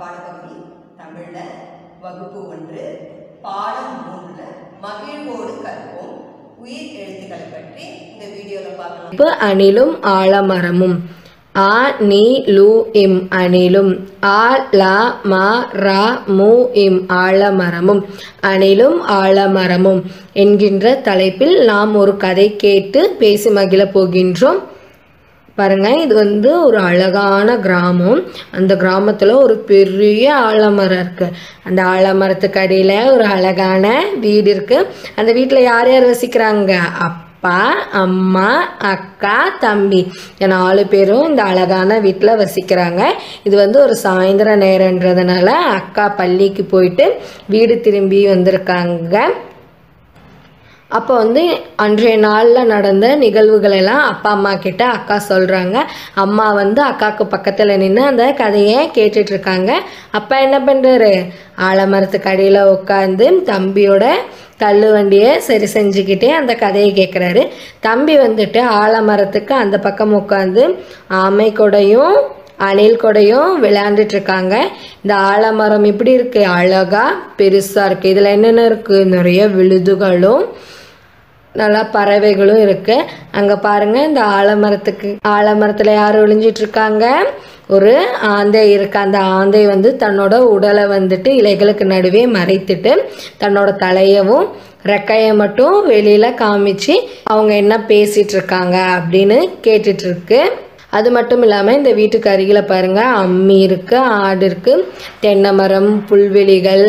பாடப்பகுதி தமிழ்ல வகுப்பு ஒன்று பாடம் மூணுல மகிழ்வோடு கற்போம் உயிர் எழுத்துக்களை பற்றி இந்த வீடியோல பார்க்கலாம். அணிலும் ஆலமரமும் ஆ நீ லு இம் அணிலும் ஆ லா மா ரா மு இம் ஆலமரமும் அணிலும் ஆலமரமும் என்கின்ற தலைப்பில் நாம் ஒரு கதை கேட்டு பேசி மகிழப் போகின்றோம். பாருங்க இது வந்து ஒரு அழகான கிராமம். அந்த கிராமத்துல ஒரு பெரிய ஆலமரம் இருக்கு. அந்த ஆலமரத்துக்கு அடியில ஒரு அழகான வீடு இருக்கு. அந்த வீட்டுல யார் யார் வசிக்கிறாங்க? அப்பா அம்மா அக்கா தம்பி என் நாலு பேரும் இந்த அழகான வீட்டில் வசிக்கிறாங்க. இது வந்து ஒரு சாயந்தர நேரன்றதுனால அக்கா பள்ளிக்கு போயிட்டு வீடு திரும்பி வந்திருக்காங்க. அப்போ வந்து அன்றைய நாளில் நடந்த நிகழ்வுகள் எல்லாம் அப்பா அம்மா கிட்ட அக்கா சொல்கிறாங்க அம்மா வந்து அக்காவுக்கு பக்கத்தில் நின்று அந்த கதையை கேட்டுட்ருக்காங்க. அப்பா என்ன பண்ணுறாரு ஆலமரத்துக்கு அடியில் உட்காந்து தம்பியோட தள்ளு வண்டியை சரி செஞ்சுக்கிட்டே அந்த கதையை கேட்குறாரு தம்பி வந்துட்டு ஆலமரத்துக்கு அந்த பக்கம் உட்காந்து ஆமை கூடையும் அணில் கூடையும் விளையாண்டுட்ருக்காங்க. இந்த ஆலமரம் இப்படி இருக்குது அழகாக பெருசாக இருக்குது இதில் என்னென்ன இருக்குது நிறைய விழுதுகளும் நல்லா பறவைகளும் இருக்கு. அங்க பாருங்க இந்த ஆலமரத்துக்கு ஆலமரத்துல யார் ஒளிஞ்சிட்டு இருக்காங்க ஒரு ஆந்தை இருக்கு. அந்த ஆந்தை வந்து தன்னோட உடலை வந்துட்டு இலைகளுக்கு நடுவே மறைத்துட்டு தன்னோட தலையவும் ரெக்கையை மட்டும் வெளியில காமிச்சு அவங்க என்ன பேசிட்டு இருக்காங்க அப்படின்னு கேட்டுட்டு இருக்கு அது மட்டும் இல்லாமல் இந்த வீட்டுக்கு அருகில் பாருங்கள் அம்மி இருக்குது ஆடு இருக்குது தென்னை மரம் புல்வெளிகள்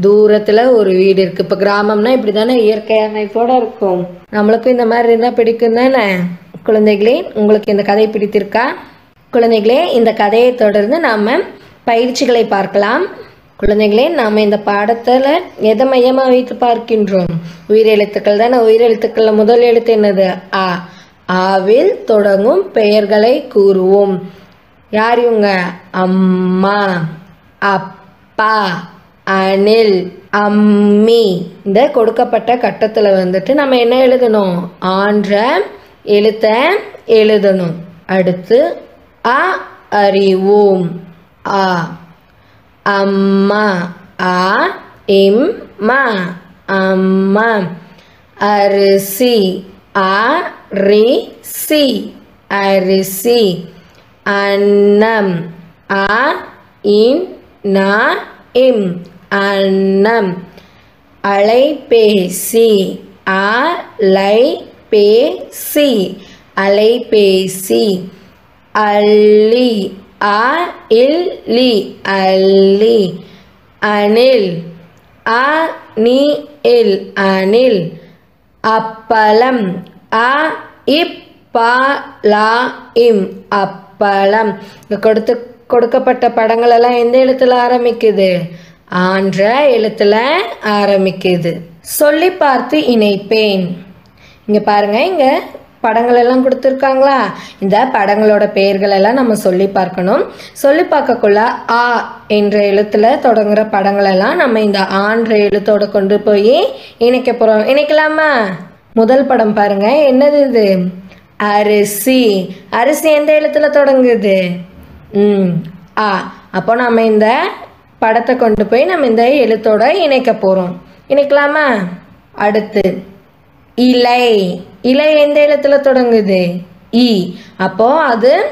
தூரத்தில் ஒரு வீடு இருக்கு. இப்போ கிராமம்னா இப்படி தானே இயற்கை அமைப்போட இருக்கும். நம்மளுக்கும் இந்த மாதிரி இருந்தால் பிடிக்கும் தானே? குழந்தைகளே உங்களுக்கு இந்த கதை பிடித்திருக்கா? குழந்தைகளே இந்த கதையை தொடர்ந்து நாம் பயிற்சிகளை பார்க்கலாம். குழந்தைகளே நாம் இந்த பாடத்தில் எதை மையமாக வைத்து பார்க்கின்றோம்? உயிரெழுத்துக்கள் தானே? உயிரெழுத்துக்களில் முதல் எழுத்து என்னது? ஆ ஆவில் தொடங்கும் பெயர்களை கூறுவோம். யார் இவங்க? அம்மா அப்பா. அணில் அம்மி. இந்த கொடுக்கப்பட்ட கட்டத்தில் வந்துட்டு நம்ம என்ன எழுதணும்? ஆன்ற எழுத்த எழுதணும். அடுத்து அ அறிவோம். ஆ அம்மா. ஆ இம் மா அம்மா. அரிசி. ஆ ரி சி. அரிசி. அன்னம். ஆ இன் நா இம். அன்னம். அலைபேசி. அலைபேசி. அலைபேசி. அள்ளி. அ இல் லி. அள்ளி. அணில். அ நீ இல். அணில். அப்பளம். அ இப் லா இம். அப்பளம். இங்கே கொடுத்து கொடுக்கப்பட்ட படங்கள் எல்லாம் எந்த எழுத்தில் ஆரம்பிக்குது? ஆன்ற எழுத்துல ஆரம்பிக்குது. சொல்லி பார்த்து இணைப்பேன். இங்க பாருங்க இங்க படங்கள் எல்லாம் கொடுத்துருக்காங்களா? இந்த படங்களோட பெயர்கள் எல்லாம் நம்ம சொல்லி பார்க்கணும். சொல்லி பார்க்கக்குள்ள ஆ என்ற எழுத்துல தொடங்குற படங்கள் எல்லாம் நம்ம இந்த ஆன்ற எழுத்தோட கொண்டு போய் இணைக்க போறோம். இணைக்கலாமா? முதல் படம் பாருங்க என்னது இது? அரிசி. அரிசி எந்த எழுத்துல தொடங்குது? ம் ஆ. அப்போ நம்ம இந்த படத்தை கொண்டு போய் நம்ம இந்த எழுத்தோட இணைக்க போகிறோம் இணைக்கலாமா? அடுத்து இலை. இலை எந்த எழுத்துல தொடங்குது? இ. அப்போ அது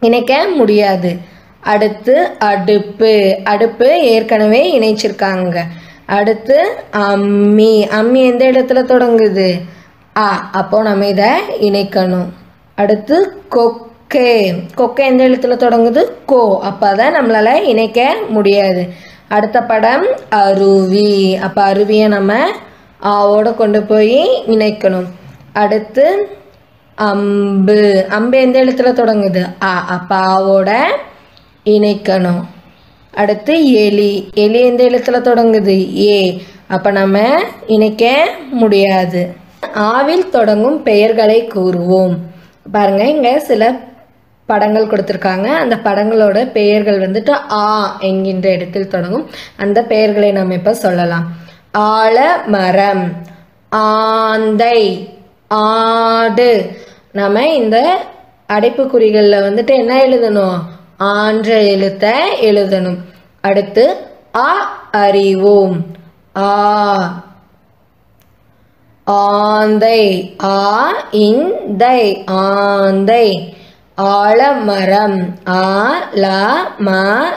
இணைக்க முடியாது. அடுத்து அடுப்பு. அடுப்பு ஏற்கனவே இணைச்சிருக்காங்க. அடுத்து அம்மி. அம்மி எந்த இடத்துல தொடங்குது? ஆ அப்போ நம்ம இதை இணைக்கணும். அடுத்து கொக்கு. கொக்கை. எந்த எழுத்தில் தொடங்குது? கோ. அப்போ அதை நம்மளால் இணைக்க முடியாது. அடுத்த படம் அருவி. அப்போ அருவியை நம்ம ஆவோட கொண்டு போய் இணைக்கணும். அடுத்து அம்பு. அம்பு எந்த எழுத்தில் தொடங்குது? ஆ அப்போ ஆவோட இணைக்கணும். அடுத்து எலி. எலி எந்த எழுத்தில் தொடங்குது? ஏ. அப்போ நம்ம இணைக்க முடியாது. ஆவில் தொடங்கும் பெயர்களை கூறுவோம். பாருங்கள் இங்கே சில படங்கள் கொடுத்துருக்காங்க. அந்த படங்களோட பெயர்கள் வந்துட்டு ஆ என்கின்ற இடத்தில் தொடங்கும். அந்த பெயர்களை நம்ம இப்போ சொல்லலாம். ஆலமரம் ஆந்தை ஆடு. நம்ம இந்த அடைப்புக்குறிகளில் வந்துட்டு என்ன எழுதணும்? ஆன்ற எழுத்தை எழுதணும். அடுத்து அ அறிவோம். ஆ ஆந்தை ஆ இந்தை ஆந்தை. ஆலமரம். ஆ ல ம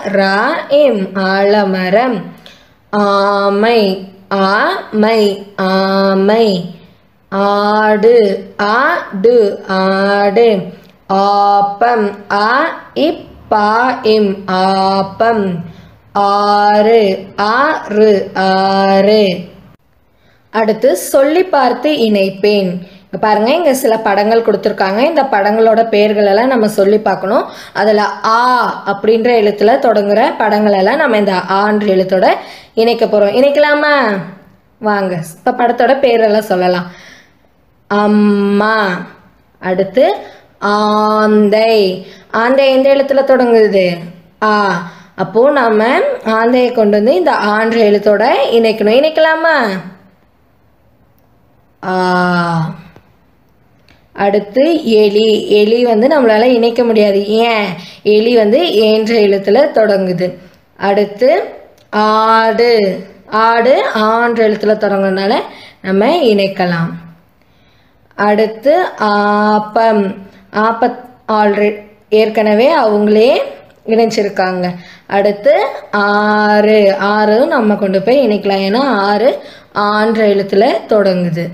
ர எம் ஆலமரம். ஆமை. ஆமை. ஆமை. ஆடு. ஆடு. ஆடு. ஆப்பம். ஆ இப்பா இம். ஆப்பம். ஆறு. ஆறு. ஆறு. அடுத்து சொல்லி பார்த்து இணைப்பேன். பாருங்கள் பாருங்க சில படங்கள் கொடுத்துருக்காங்க. இந்த படங்களோட பெயர்களெல்லாம் நம்ம சொல்லி பார்க்கணும். அதில் ஆ அப்படின்ற எழுத்தில் தொடங்குகிற படங்களெல்லாம் நம்ம இந்த ஆன்ற எழுத்தோட இணைக்க போகிறோம் இணைக்கலாமா? வாங்க இப்போ படத்தோட பேரெல்லாம் சொல்லலாம். அம்மா. அடுத்து ஆந்தை. ஆந்தை எந்த எழுத்தில் தொடங்குது? ஆ. அப்போது நாம் ஆந்தையை கொண்டு வந்து இந்த ஆன்ற எழுத்தோட இணைக்கணும். இணைக்கலாமா? ஆ. அடுத்து எலி. எலி வந்து நம்மளால இணைக்க முடியாது. ஏன்? எலி வந்து ஏன்ற எழுத்துல தொடங்குது. அடுத்து ஆடு. ஆடு ஆன்ற எழுத்துல தொடங்குறதுனால நம்ம இணைக்கலாம். அடுத்து ஆப்பம். ஆப்ப ஆல்ரெட் ஏற்கனவே அவங்களே இணைச்சிருக்காங்க. அடுத்து ஆறு. ஆறு நம்ம கொண்டு போய் இணைக்கலாம். ஏன்னா ஆறு ஆன்ற எழுத்துல தொடங்குது.